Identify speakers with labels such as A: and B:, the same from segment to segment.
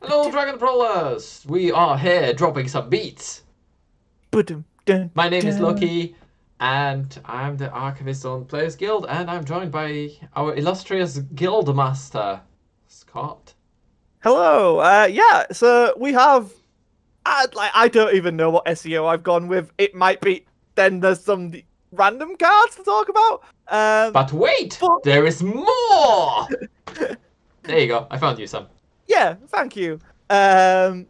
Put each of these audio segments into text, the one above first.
A: Hello, Dragon Brawlers! We are here dropping some beats. My name is Lockey, and I'm the Archivist on Players Guild, and I'm joined by our illustrious Guild Master, Scott.
B: Hello. Uh, yeah. So we have. I, like I don't even know what SEO I've gone with. It might be. Then there's some random cards to talk about. Um,
A: But wait,
B: but-
A: there is more. there you go. I found you some.
B: Yeah. Thank you. Um,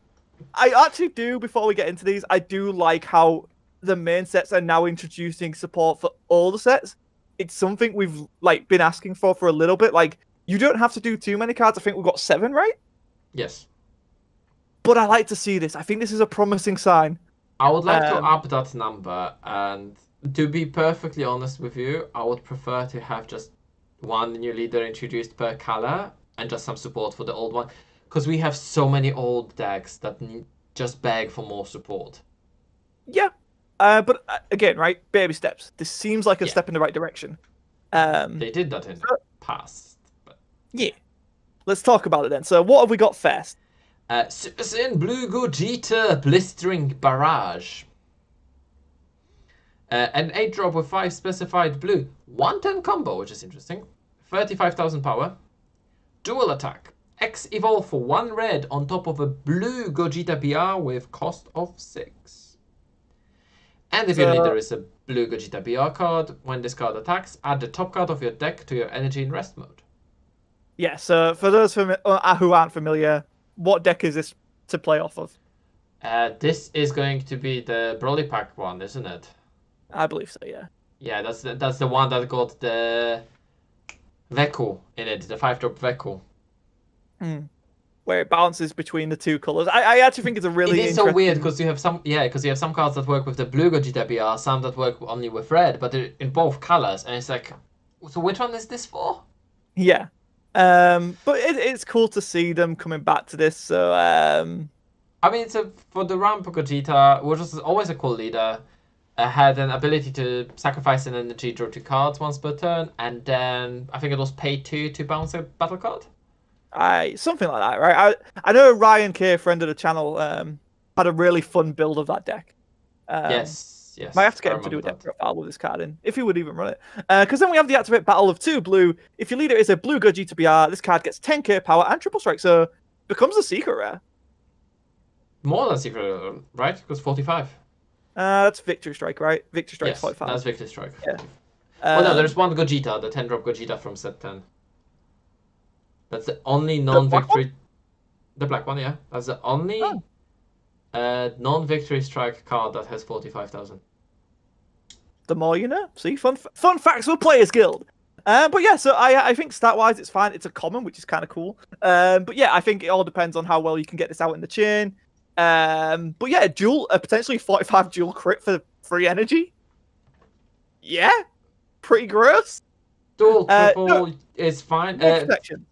B: I actually do. Before we get into these, I do like how the main sets are now introducing support for all the sets. It's something we've like been asking for for a little bit. Like you don't have to do too many cards. I think we've got seven, right?
A: Yes.
B: But I like to see this. I think this is a promising sign.
A: I would like to
B: Um,
A: up that number, and to be perfectly honest with you, I would prefer to have just one new leader introduced per color and just some support for the old one, because we have so many old decks that need, just beg for more support.
B: Yeah. Uh, but uh, again, right, baby steps. This seems like a
A: Yeah.
B: step in the right direction. Um,
A: They did that in the past. But...
B: yeah. Let's talk about it then. So, what have we got first?
A: Uh, Super Saiyan Blue Gogeta Blistering Barrage. Uh, an 8 drop with 5 specified blue. 1 10 combo, which is interesting. 35,000 power. Dual attack. X evolve for 1 red on top of a blue Gogeta BR with cost of 6. And if your
B: So-
A: leader is a blue Gogeta BR card, when this card attacks, add the top card of your deck to your energy in rest mode.
B: Yeah. So, for those uh, who aren't familiar, what deck is this to play off of?
A: Uh, this is going to be the Broly Pack one, isn't it?
B: I believe so. Yeah.
A: Yeah, that's the, that's the one that got the Veku in it, the five drop Veku.
B: Where it balances between the two colors. I, I actually think it's a really.
A: it is so weird because you have some yeah because you have some cards that work with the blue Gogeta BR, some that work only with red, but they're in both colors, and it's like, so which one is this for?
B: Yeah. Um, but it, it's cool to see them coming back to this. So, um,
A: I mean, it's a, for the Ramp Gogeta, which was always a cool leader, uh, had an ability to sacrifice an energy, draw two cards once per turn, and then I think it was pay two to bounce a battle card.
B: I something like that, right? I I know Ryan K, friend of the channel, um, had a really fun build of that deck. Um,
A: yes, yes.
B: Might have to get
A: I
B: him to do a deck profile with this card in, if he would even run it. Because then we have the activate Battle of Two Blue. If your leader is a blue Gogeta BR, this card gets 10k power and triple strike, so becomes a secret rare.
A: More than secret, uh, right? Because forty-five.
B: Uh, that's Victory Strike, right? Victory Strike
A: yes,
B: 45.
A: that's Victory Strike.
B: Yeah.
A: oh no,
B: Um,
A: there's one Gogeta, the 10 drop Gogeta from set 10. That's the only non-victory. The black one, yeah. That's the only
B: Oh.
A: uh, non-victory strike card that has 45,000.
B: the more you know. See, fun f- fun facts for Players Guild. Um, but yeah, so I I think stat wise it's fine. It's a common, which is kind of cool. Um, but yeah, I think it all depends on how well you can get this out in the chain. Um, but yeah, dual uh, potentially 45 dual crit for free energy. Yeah, pretty gross.
A: Dual
B: Uh,
A: triple
B: no.
A: is fine. Uh,
B: protection.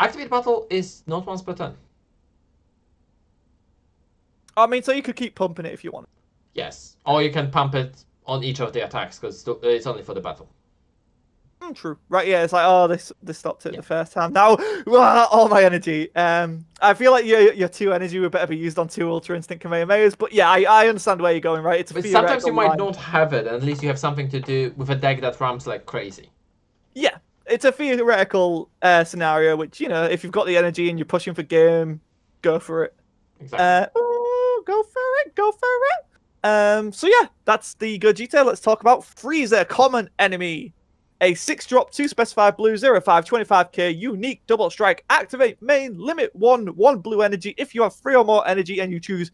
A: Activate battle is not once per turn.
B: I mean, so you could keep pumping it if you want.
A: Yes. Or you can pump it on each of the attacks because it's only for the battle.
B: Mm, true. Right, yeah, it's like, oh, this this stopped it
A: Yeah.
B: the first time. Now, ah, all my energy. Um, I feel like your your two energy would better be used on two Ultra Instinct Kamehamehas, but yeah, I, I understand where you're going, right? It's a
A: But sometimes you might
B: line.
A: not have it, and at least you have something to do with a deck that ramps like crazy.
B: Yeah, it's a theoretical uh, scenario, which, you know, if you've got the energy and you're pushing for game, go for it.
A: Exactly.
B: Uh, ooh, go for it, go for it. Um, so yeah, that's the Gogeta. Let's talk about Frieza, common enemy. A 6 drop, 2 specified blue, 0 5, 25k, unique double strike. Activate main, limit 1, 1 blue energy. If you have 3 or more energy and you choose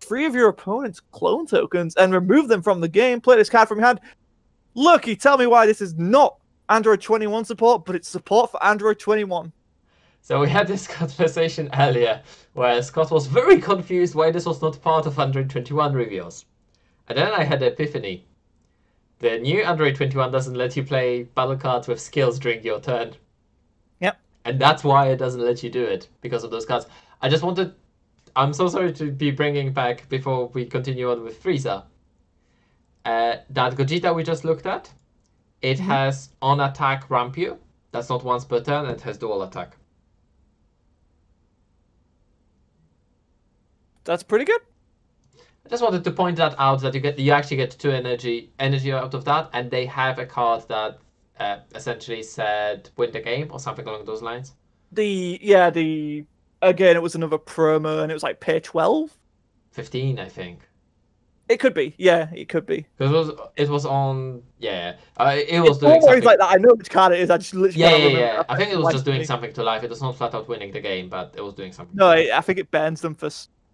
B: 3 of your opponent's clone tokens and remove them from the game, play this card from your hand. Lockey, tell me why this is not Android 21 support, but it's support for Android 21.
A: So we had this conversation earlier where Scott was very confused why this was not part of Android 21 reveals. And then I had the epiphany. The new Android 21 doesn't let you play battle cards with skills during your turn.
B: Yep.
A: And that's why it doesn't let you do it, because of those cards. I just wanted... I'm so sorry to be bringing back, before we continue on with Frieza, uh, that Gogeta we just looked at, it
B: Mhm.
A: has on attack ramp you. That's not once per turn, it has dual attack.
B: That's pretty good.
A: I just wanted to point that out that you get you actually get two energy energy out of that, and they have a card that uh, essentially said win the game or something along those lines.
B: The yeah, the again it was another promo and it was like pay twelve.
A: Fifteen, I think.
B: It could be, yeah, it could be.
A: Because it was it was on yeah uh, it was
B: It's
A: doing something.
B: like that. I know which card it is. I just literally
A: yeah, yeah, yeah. I think it was
B: Like,
A: just doing something to life. It was not flat out winning the game, but it was doing something.
B: No,
A: to
B: I think it burns them for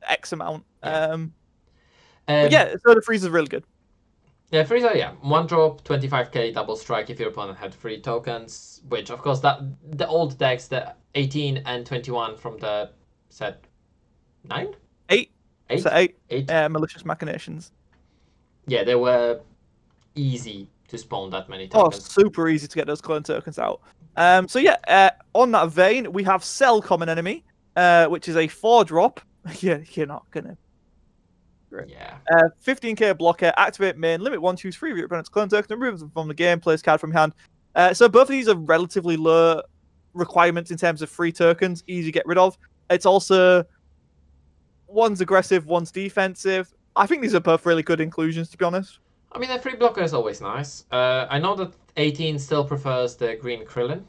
B: X amount.
A: Yeah.
B: Um,
A: Um,
B: but yeah, so the Frieza is really good.
A: Yeah, Frieza, yeah. One drop, 25k double strike if your opponent had three tokens, which of course that the old decks, the 18 and 21 from the set 9?
B: Eight,
A: 8?
B: so eight
A: 8?
B: uh, malicious machinations.
A: Yeah, they were easy to spawn that many
B: Oh, super easy to get those clone tokens out. Um, so yeah, uh, on that vein, we have Cell Common Enemy, uh, which is a four drop. yeah, you're not gonna.
A: yeah.
B: Uh, 15k blocker, activate main, limit one, choose three of your opponent's clone tokens, remove them from the game, place card from your hand. Uh, so both of these are relatively low requirements in terms of free tokens, easy to get rid of. It's also one's aggressive, one's defensive. I think these are both really good inclusions, to be honest.
A: I mean, a free blocker is always nice. Uh, I know that 18 still prefers the green Krillin.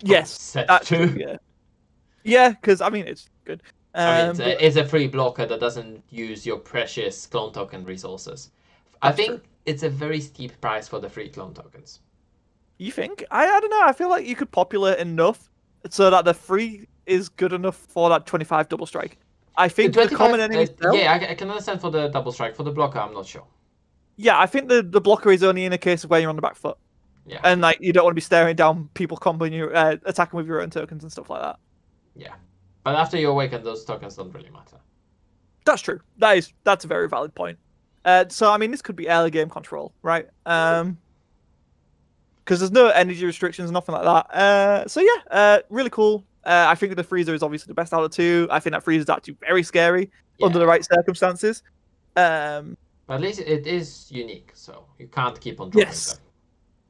B: Yes,
A: Set 2.
B: true, yeah, yeah, because I mean it's good. Um,
A: I mean, it's, a, it's a free blocker that doesn't use your precious clone token resources. I think
B: true.
A: it's a very steep price for the free clone tokens.
B: You think? I, I don't know. I feel like you could populate enough so that the free is good enough for that 25 double strike. I think the
A: 25
B: common
A: uh,
B: enemy. spell-
A: yeah, I, I can understand for the double strike. For the blocker, I'm not sure.
B: yeah, I think the, the blocker is only in a case of where you're on the back foot.
A: Yeah.
B: And like you don't want to be staring down people comboing you, uh, attacking with your own tokens and stuff like that.
A: Yeah. But after you awaken, those tokens don't really matter.
B: That's true. That is that's a very valid point. Uh, so I mean, this could be early game control, right? Um, because there's no energy restrictions, nothing like that. Uh, so yeah, uh, really cool. Uh, I think the Frieza is obviously the best out of two. I think that Frieza is actually very scary under the right circumstances. Um,
A: But at least it is unique, so you can't keep on dropping
B: Yes.
A: them.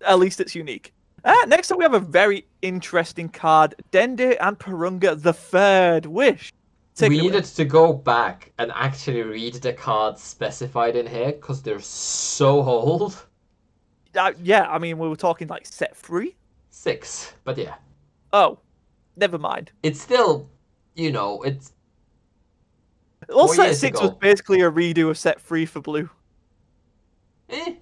B: at least it's unique. Uh, next up, we have a very interesting card: Dende and Porunga, the Third Wish. Take
A: we needed to go back and actually read the cards specified in here because they're so old.
B: Uh, yeah, I mean, we were talking like set three.
A: Six, but yeah,
B: Oh, never mind.
A: it's still, you know, it's
B: Well,
A: Four
B: set six
A: ago.
B: was basically a redo of set three for blue.
A: eh,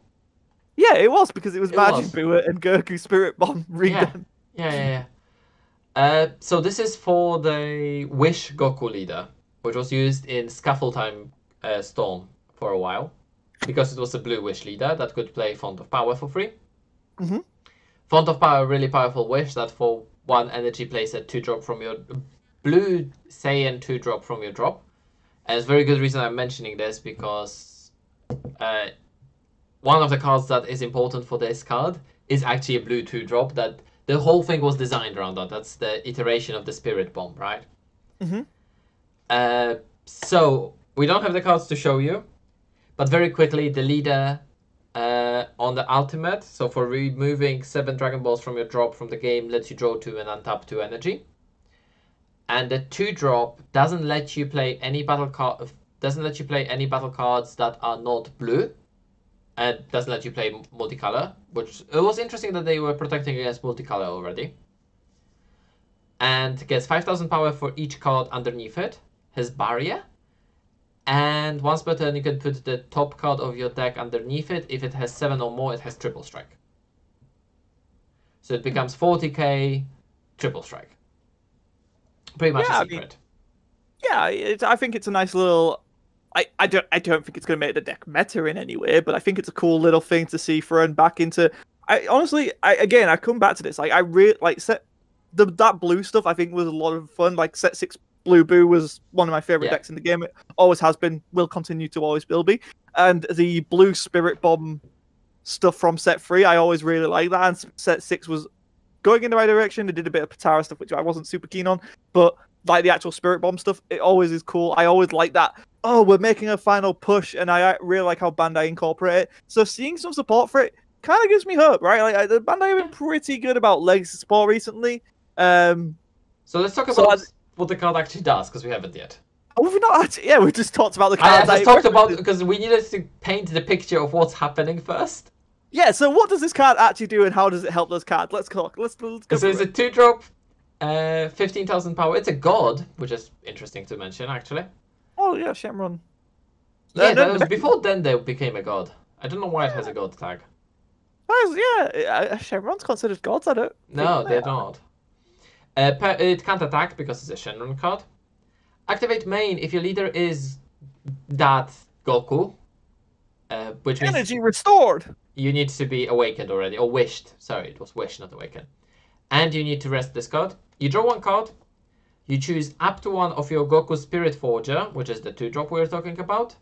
B: Yeah, it was because it was
A: It
B: Majin
A: was.
B: Buu and Goku Spirit Bomb redone.
A: yeah, yeah, yeah. Uh, so this is for the Wish Goku leader, which was used in Scaffold Time uh, Storm for a while, because it was a blue Wish leader that could play Font of Power for free.
B: Mhm.
A: Font of Power, really powerful wish that for one energy plays a two drop from your blue Saiyan two drop from your drop. And it's very good reason I'm mentioning this because uh, one of the cards that is important for this card is actually a blue two drop that the whole thing was designed around that. That's the iteration of the Spirit Bomb, right?
B: Mhm.
A: Uh, so we don't have the cards to show you, but very quickly the leader uh, on the ultimate. So for removing seven Dragon Balls from your drop from the game, lets you draw two and untap two energy. And the two drop doesn't let you play any battle card. Doesn't let you play any battle cards that are not blue, and doesn't let you play multicolor. Which it was interesting that they were protecting against multicolor already. And gets five thousand power for each card underneath it. Has barrier. And once per turn, you can put the top card of your deck underneath it. If it has seven or more, it has triple strike. So it becomes 40k, triple strike. Pretty much
B: Yeah,
A: a
B: I mean-
A: secret.
B: Yeah, I think it's a nice little. I, I don't I don't think it's going to make the deck meta in any way, but I think it's a cool little thing to see thrown back into. I honestly, I again, I come back to this. Like I really like set the that blue stuff. I think was a lot of fun. Like set six blue Buu was one of my favorite
A: Yeah.
B: decks in the game. It always has been, will continue to always will be. And the blue spirit bomb stuff from set three, I always really like that. And set six was going in the right direction. They did a bit of Potara stuff, which I wasn't super keen on, but like the actual spirit bomb stuff, it always is cool. I always like that. Oh, we're making a final push, and I really like how Bandai incorporate it. So seeing some support for it kind of gives me hope, right? Like the Bandai have been pretty good about legacy support recently. Um,
A: So let's talk about
B: I-
A: what the card actually does, because we haven't yet.
B: Oh, we've not actually, yeah, we just talked about the
A: I, I just talked about because we needed to paint the picture of what's happening first.
B: Yeah, so what does this card actually do and how does it help those cards? Let's talk. Let's, let's go.
A: So it's a two drop, uh, fifteen thousand power. It's a god, which is interesting to mention actually.
B: Oh, yeah, Shenron.
A: Yeah, that
B: no,
A: was
B: no.
A: before then they became a god. I don't know why it has a god tag.
B: Guys, yeah, uh, Shenron's considered gods. I don't.
A: No, they're
B: they
A: not. Uh, per, it can't attack because it's a Shenron card. Activate main if your leader is that Goku, uh, which means
B: Energy restored.
A: you need to be awakened already, or wished. Sorry, it was wished, not awakened. And you need to rest this card. You draw one card. You choose up to one of your Goku Spirit Forger, which is the two drop we were talking about.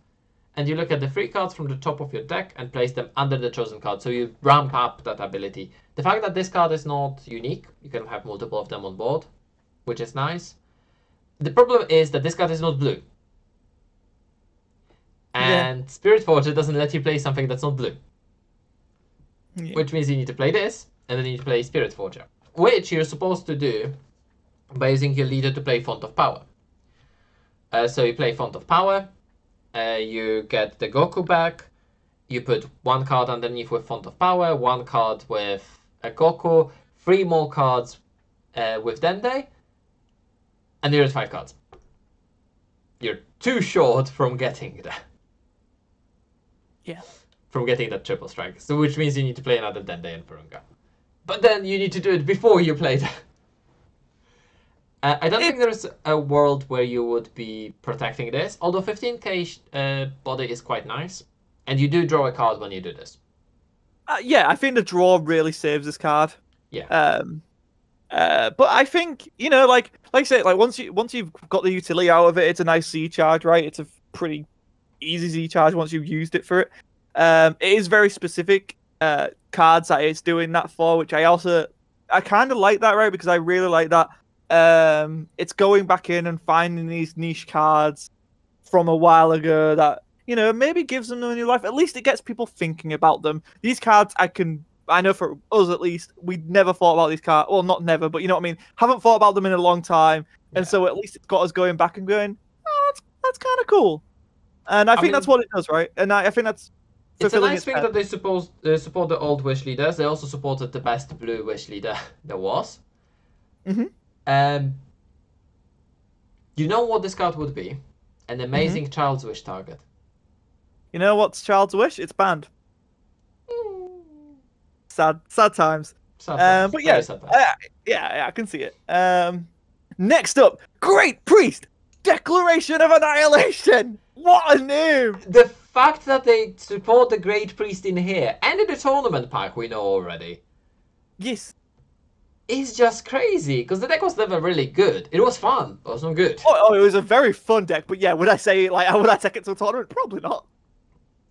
A: And you look at the three cards from the top of your deck and place them under the chosen card. So you ramp up that ability. The fact that this card is not unique, you can have multiple of them on board, which is nice. The problem is that this card is not blue.
B: Yeah.
A: And Spirit Forger doesn't let you play something that's not blue
B: Yeah.
A: which means you need to play this, and then you need to play Spirit Forger, which you're supposed to do by using your leader to play Font of Power. Uh, so you play Font of Power, uh, you get the Goku back, you put one card underneath with Font of Power, one card with a Goku, three more cards uh, with Dende, and you're five cards. You're too short from getting that
B: Yeah.
A: from getting that triple strike. So which means you need to play another Dende and Porunga. But then you need to do it before you play that. Uh, I don't think there's a world where you would be protecting this, although 15k uh, body is quite nice. And you do draw a card when you do this.
B: Uh, yeah, I think the draw really saves this card.
A: Yeah.
B: Um, uh, but I think you know, like like I said, like once you once you've got the utility out of it, it's a nice Z charge, right? It's a pretty easy Z charge once you've used it for it. Um, it is very specific uh cards that it's doing that for, which I also I kind of like that, right? Because I really like that. Um, it's going back in and finding these niche cards from a while ago that you know maybe gives them a new life. At least it gets people thinking about them. These cards, I can, I know for us at least, we never thought about these cards. Well, not never, but you know what I mean. Haven't thought about them in a long time, and so at least it's got us going back and going. Oh, that's that's kind of cool. And I, think
A: mean-
B: that's what it does, right? And I, I think that's
A: It's a nice thing
B: purpose.
A: that they suppose they support the old wish leaders. They also supported the best blue wish leader there was.
B: Mhm.
A: Um, you know what this card would be? An amazing
B: Mm-hmm.
A: child's wish target.
B: You know what's Child's Wish? It's banned. Sad, sad times.
A: Sad
B: Um, but yeah,
A: sad
B: uh, yeah, yeah, I can see it. Um, next up, Great Priest, Declaration of Annihilation. What a name!
A: the fact that they support the Great Priest in here and in the tournament pack we know already
B: Yes.
A: Is just crazy because the deck was never really good. It was fun, but it was not good.
B: Oh, oh, it was a very fun deck, but yeah, would I say like I would I take it to a tournament? Probably not.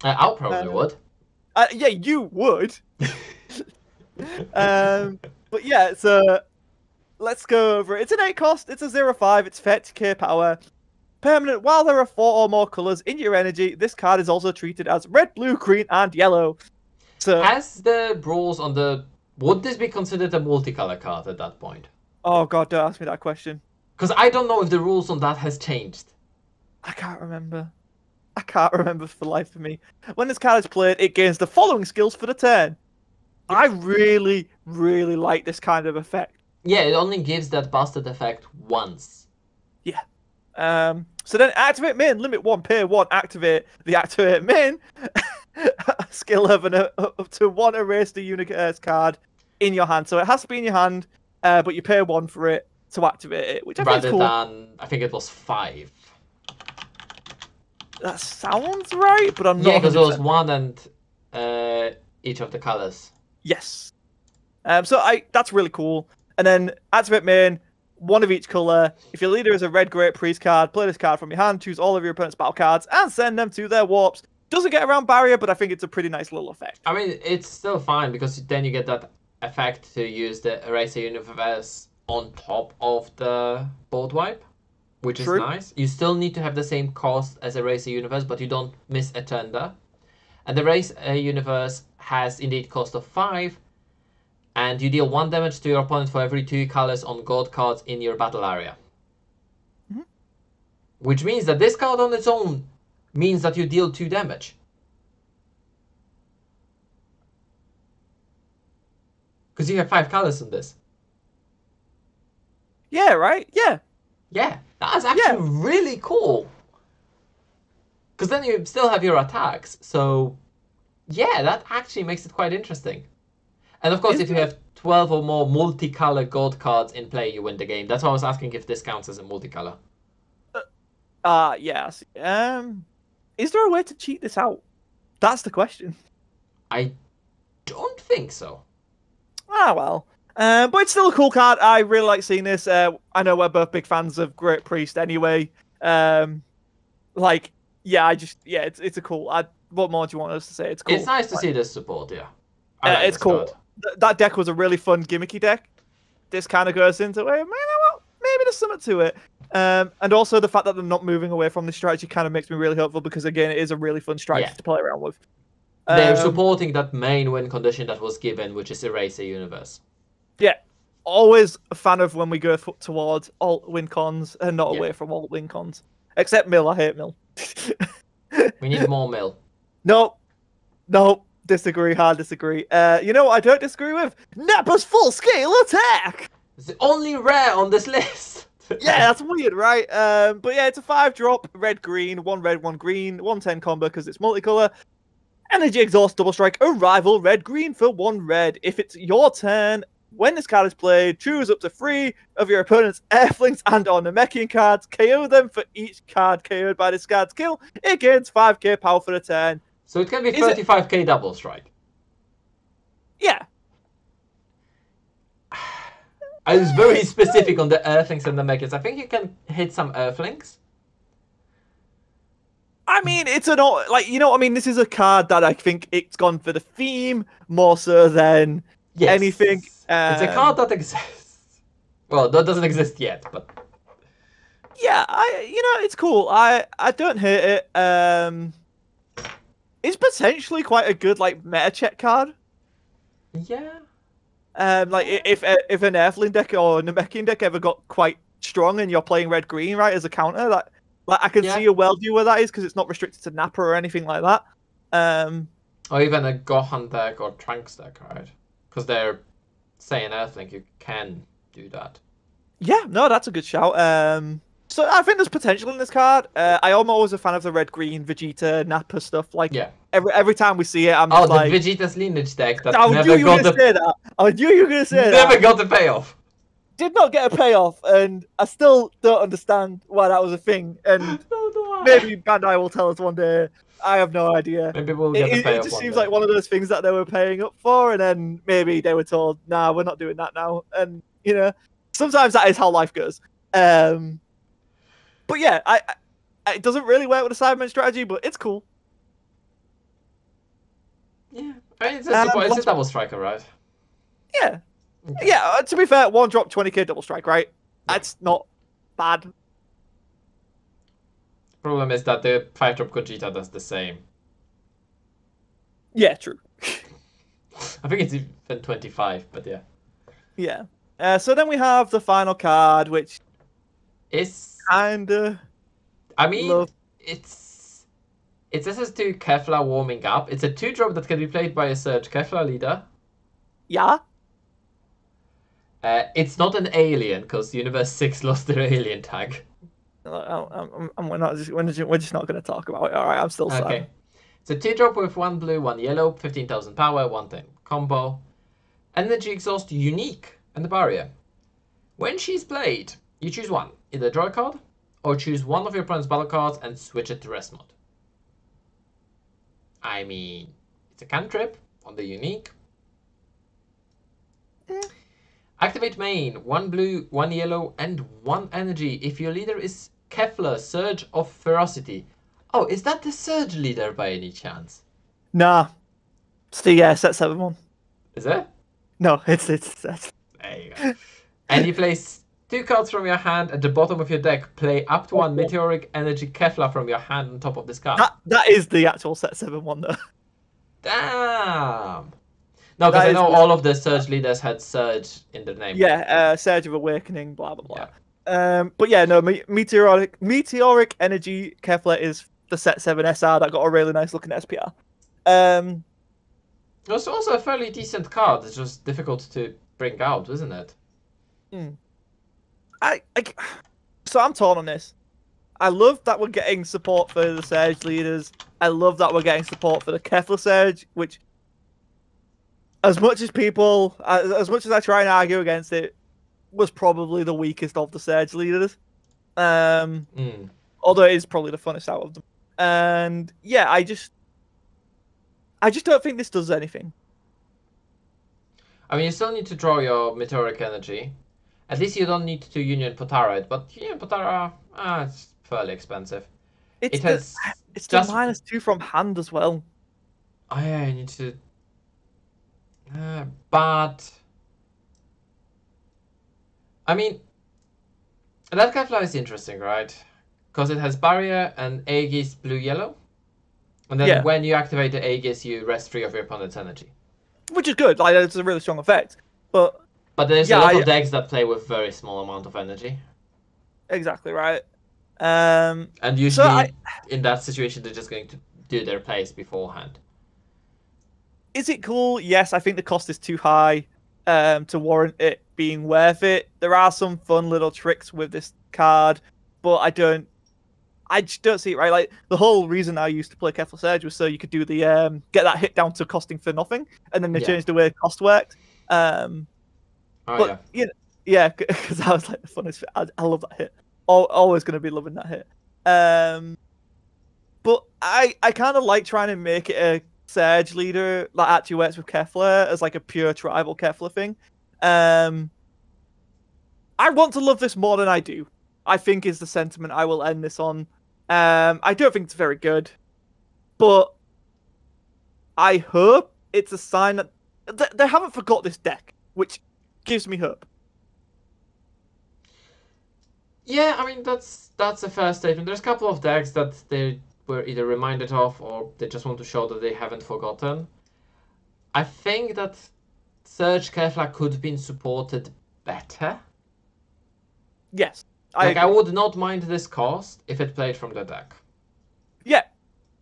A: Uh, I probably
B: Um,
A: would.
B: Uh, yeah, you would. um, but yeah, so let's go over it. It's an eight cost. It's a zero five. It's 30k power. Permanent. While there are four or more colors in your energy, this card is also treated as red, blue, green, and yellow. So,
A: Has the rules on the would this be considered a multicolor card at that point?
B: oh god, don't ask me that question.
A: Because I don't know if the rules on that has changed.
B: I can't remember. I can't remember for the life of me. When this card is played, it gains the following skills for the turn. I really, really like this kind of effect.
A: Yeah, it only gives that busted effect once. Yeah.
B: Um, so then activate main, limit one, pay one, activate the activate main skill of an uh, up to one erase the universe card in your hand. So it has to be in your hand, uh, but you pay one for it to activate it, which I think
A: rather
B: is cool.
A: than I think it was five.
B: That sounds right, but I'm not.
A: Yeah, because it was one and uh, each of the colors.
B: Yes. Um, so I that's really cool. And then activate main, one of each color. If your leader is a red great priest card, play this card from your hand, choose all of your opponent's battle cards, and send them to their warps. Doesn't get around barrier, but I think it's a pretty nice little effect.
A: I mean, it's still fine because then you get that effect to use the Eraser Universe on top of the board wipe, which
B: True.
A: is nice. You still need to have the same cost as Eraser Universe, but you don't miss a turn there. And the Eraser Universe has indeed cost of 5, and you deal 1 damage to your opponent for every 2 colors on gold cards in your battle area. Mm-hmm. Which means that this card on its own means that you deal 2 damage. Because you have 5 colors on this.
B: Yeah, right? Yeah.
A: Yeah, that's actually really cool. Because then you still have your attacks, so yeah, that actually makes it quite interesting. And of course,
B: Is
A: if you have 12 or more multicolor gold cards in play, you win the game. That's why I was asking if this counts as a multicolor.
B: Uh yes. Um is there a way to cheat this out? That's the question.
A: I don't think so.
B: Ah well. Uh, but it's still a cool card. I really like seeing this. Uh, I know we're both big fans of Great Priest anyway. Um, like, yeah, I just yeah, it's it's a cool. I, what more do you want us to say? It's cool.
A: It's nice to see this support, yeah.
B: Uh,
A: like
B: it's cool. Th- that deck was a really fun gimmicky deck. This kind of goes into it. Well, maybe there's something to it. Um, and also the fact that they're not moving away from this strategy kind of makes me really hopeful because again, it is a really fun strategy
A: Yeah.
B: to play around with.
A: They're
B: Um,
A: supporting that main win condition that was given, which is Eraser Universe.
B: Yeah, always a fan of when we go towards alt win cons and not
A: Yeah.
B: away from alt win cons. Except Mill, I hate Mill.
A: We need more mill.
B: no, no, disagree, hard disagree. Uh, you know what I don't disagree with? Nappa's full scale attack.
A: It's the only rare on this list.
B: Yeah, that's weird, right? Um, but yeah, it's a five drop, red green, one red, one green, one ten combo because it's multicolor. Energy exhaust, double strike, arrival, red green for one red. If it's your turn, when this card is played, choose up to three of your opponent's Earthlings and or Namekian cards, KO them for each card KO'd by this card's kill. It gains 5k power for the turn.
A: So it can be
B: Is
A: 35k double strike.
B: Yeah,
A: I was very specific on the Earthlings and the Mechas. I think you can hit some Earthlings.
B: I mean, it's an au- like you know. what I mean, this is a card that I think it's gone for the theme more so than
A: Yes.
B: Anything,
A: It's a
B: um,
A: card that exists. Well, that doesn't exist yet, but
B: yeah, I you know it's cool. I I don't hate it. Um, it's potentially quite a good like meta check card.
A: yeah.
B: Um, like if if an Earthling deck or a Namekian deck ever got quite strong and you're playing red green right as a counter, that like I can
A: Yeah.
B: see a well do where that is because it's not restricted to Nappa or anything like that. Um,
A: Or even a Gohan deck or Trunks deck, right? Because they're saying Earthling, you can do that.
B: yeah, no, that's a good shout. Um, so I think there's potential in this card. Uh, I am always a fan of the red green Vegeta Nappa stuff. Like
A: Yeah.
B: every every time we see it, I'm
A: Oh, the
B: like.
A: Vegeta's lineage deck that
B: I knew
A: never
B: you were gonna
A: the
B: say that. I knew you were gonna say
A: never
B: that.
A: got the payoff.
B: Did not get a payoff, and I still don't understand why that was a thing. And
A: No,
B: maybe Bandai will tell us one day. I have no idea.
A: Maybe we'll
B: It,
A: get the
B: it- it just seems
A: day.
B: like one of those things that they were paying up for, and then maybe they were told, "Nah, we're not doing that now." And you know, sometimes that is how life goes. Um, but yeah, I, I it doesn't really work with the Cyberman strategy, but it's cool.
A: Yeah, I mean, it's, a
B: Um,
A: support- it's a double striker, right?
B: Yeah,
A: Okay.
B: yeah. uh, To be fair, one drop, twenty k double strike, right? That's not bad.
A: Problem is that the five drop Gogeta does the same.
B: Yeah, true.
A: I think it's even 25, but yeah.
B: Yeah. Uh, so then we have the final card, which
A: It's.
B: Kinda
A: I mean,
B: love.
A: it's. It's to Kefla warming up. It's a two drop that can be played by a Surge Kefla leader.
B: Yeah.
A: Uh, it's not an alien because Universe 6 lost their alien tag.
B: Uh, I'm, I'm, we're not just, we're just, we're just not going to talk about it. All right, I'm still sad.
A: Okay. It's a two drop with one blue, one yellow, 15,000 power, one thing combo. Energy exhaust unique and the barrier. When she's played, you choose one. Either draw a card or choose one of your opponent's battle cards and switch it to rest mode. I mean, it's a cantrip on the unique.
B: Eh.
A: Activate main, one blue, one yellow, and one energy if your leader is Kefla, Surge of Ferocity. Oh, is that the Surge leader by any chance?
B: Nah. Still, uh, set seven one.
A: Is it?
B: No, it's it's, it's
A: There you go. and you place two cards from your hand at the bottom of your deck. Play up to one Meteoric Energy Kefla from your hand on top of this card.
B: that that is the actual set seven one though.
A: Damn. No, because I know all of the Surge leaders had Surge in their name.
B: yeah, uh, Surge of Awakening, blah blah blah. Um, but yeah, no, me- meteoric meteoric energy Kefla is the set seven SR that got a really nice looking SPR. Um,
A: It's also a fairly decent card. It's just difficult to bring out, isn't it?
B: I, I so I'm torn on this. I love that we're getting support for the Surge leaders. I love that we're getting support for the Kefla Surge, which, as much as people, as, as much as I try and argue against it, was probably the weakest of the Surge leaders. Um,
A: Mm.
B: although it is probably the funnest out of them. And yeah, I just, I just don't think this does anything.
A: I mean, you still need to draw your meteoric energy. At least you don't need to Union Potara it, but Union Potara, ah, it's fairly expensive.
B: It's
A: It
B: the,
A: has
B: it's
A: just-
B: minus two from hand as well.
A: Oh yeah, you need to. Uh, but I mean, that Kefla is interesting, right? Because it has barrier and Aegis blue yellow, and then
B: Yeah.
A: when you activate the Aegis, you rest free of your opponent's energy.
B: which is good. Like it's a really strong effect. But
A: But there's
B: Yeah,
A: a lot
B: I-
A: of decks that play with very small amount of energy,
B: exactly right. Um,
A: and usually
B: I-
A: in that situation they're just going to do their plays beforehand.
B: is it cool? Yes, I think the cost is too high um, to warrant it being worth it. There are some fun little tricks with this card, but I don't. I just don't see it right. Like the whole reason I used to play Kefla Surge was so you could do the um, get that hit down to costing for nothing, and then they
A: Yeah.
B: changed the way cost worked. Um,
A: Oh
B: but
A: yeah.
B: you know, yeah, because I was like the funniest. I, I love that hit. Al always going to be loving that hit. Um, but I I kind of like trying to make it a Surge leader that actually works with Kefla as like a pure tribal Kefla thing. Um, I want to love this more than I do. I think is the sentiment I will end this on. Um, I don't think it's very good, but I hope it's a sign that th- they haven't forgot this deck, which gives me hope.
A: Yeah, I mean that's that's a fair statement. There's a couple of decks that they were either reminded of or they just want to show that they haven't forgotten. I think that Surge Kefla could have been supported better.
B: Yes, I,
A: Like I, would not mind this cost if it played from the deck.
B: yeah,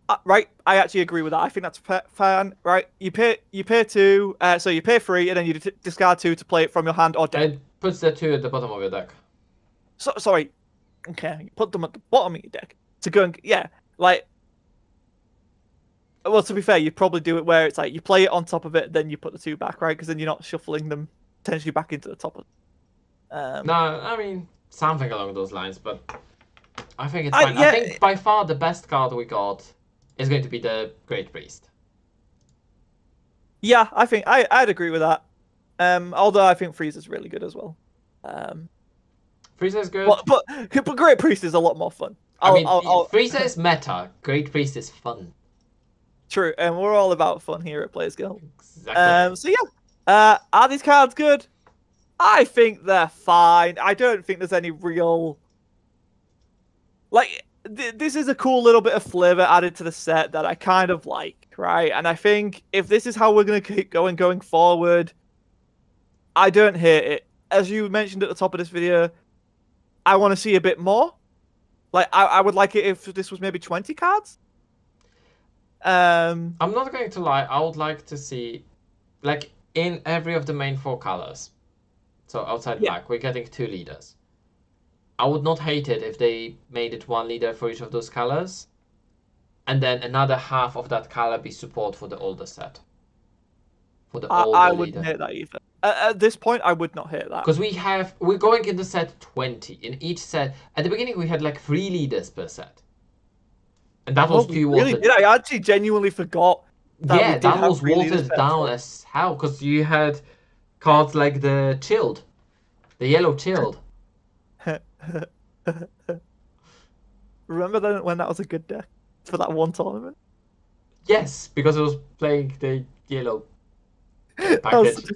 B: uh, right. I actually agree with that. I think that's fine. Right, you pay you pay two, uh, so you pay three, and then you d- discard two to play it from your hand or deck.
A: It puts the two at the bottom of your deck.
B: So, sorry, okay, you put them at the bottom of your deck to go and yeah, like. Well, to be fair, you probably do it where it's like you play it on top of it, then you put the two back, right? Because then you're not shuffling them potentially back into the top of. Um,
A: No, I mean something along those lines, but I think it's
B: I-
A: fine.
B: yeah.
A: I think by far the best card we got is going to be the Great Priest.
B: Yeah, I think I I'd agree with that. Um, although I think Frieza's really good as well. Um,
A: Frieza is good.
B: but but but Great Priest is a lot more fun.
A: I
B: I'll,
A: mean,
B: I'll, I'll,
A: Frieza is meta. Great Priest is fun.
B: true, and we're all about fun here at Players Guild.
A: Exactly.
B: Um, so yeah, uh, are these cards good? I think they're fine. I don't think there's any real like th- this is a cool little bit of flavor added to the set that I kind of like, right? And I think if this is how we're gonna keep going going forward, I don't hate it. As you mentioned at the top of this video, I want to see a bit more. Like I, I would like it if this was maybe twenty cards. Um,
A: I'm not going to lie. I would like to see, like, in every of the main four colors. So outside
B: Yeah.
A: black, we're getting two leaders. I would not hate it if they made it one leader for each of those colors, and then another half of that color be support for the older set. For the
B: I,
A: older
B: I wouldn't
A: leader.
B: hate that either. At, at this point, I would not hate that.
A: Because we have, we're going in the set 20. In each set, at the beginning, we had like three leaders per set. And that was
B: really did. I actually genuinely forgot. that
A: yeah, that was watered down as hell because you had cards like the chilled, the yellow chilled.
B: Remember then when that was a good deck for that one tournament?
A: yes, because it was playing the yellow
B: was
A: package.
B: such a,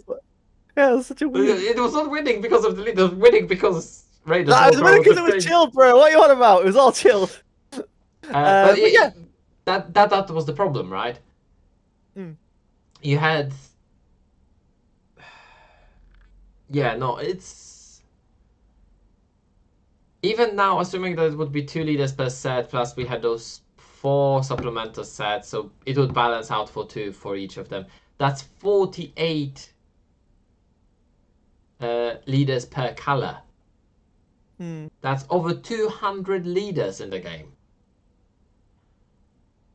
B: yeah, it was such a weird.
A: It was not winning because of the lead. It was winning because Raiders.
B: Nah, it was
A: around
B: because it was
A: the
B: chilled, bro. What are you on about? It was all chilled.
A: Uh,
B: Uh,
A: but
B: but yeah.
A: that that that was the problem, right?
B: Mm.
A: You had. Yeah, no, it's. Even now, assuming that it would be two leaders per set, plus we had those four supplemental sets, so it would balance out for two for each of them. That's 48 uh, leaders per color.
B: Hmm.
A: That's over 200 leaders in the game.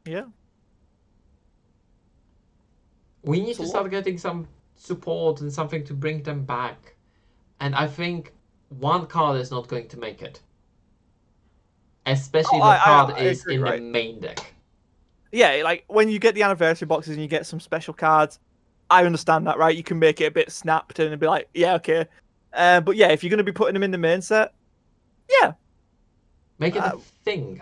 B: Yeah.
A: We need
B: a
A: to start getting some support and something to bring them back. And I think one card is not going to make it. Especially
B: Oh,
A: if the
B: I- I-
A: card
B: I
A: is
B: agree,
A: in
B: right.
A: the main deck.
B: Yeah, like when you get the anniversary boxes and you get some special cards, I understand that, right? You can make it a bit snapped and be like, yeah, okay. Uh, but yeah, if you're going to be putting them in the main set, yeah,
A: Make it
B: Uh,
A: a thing.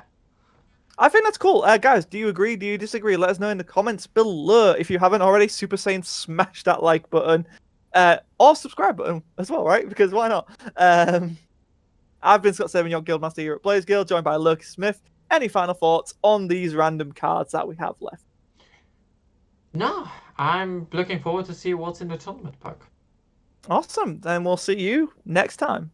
B: I think that's cool. Uh, guys, do you agree? Do you disagree? Let us know in the comments below. If you haven't already, Super Saiyan, smash that like button uh, or subscribe button as well, right? Because why not? Um, I've been Scott Sedman, your Guildmaster here at Players Guild, joined by Lockey Smith. Any final thoughts on these random cards that we have left?
A: No, I'm looking forward to see what's in the tournament pack.
B: Awesome. Then we'll see you next time.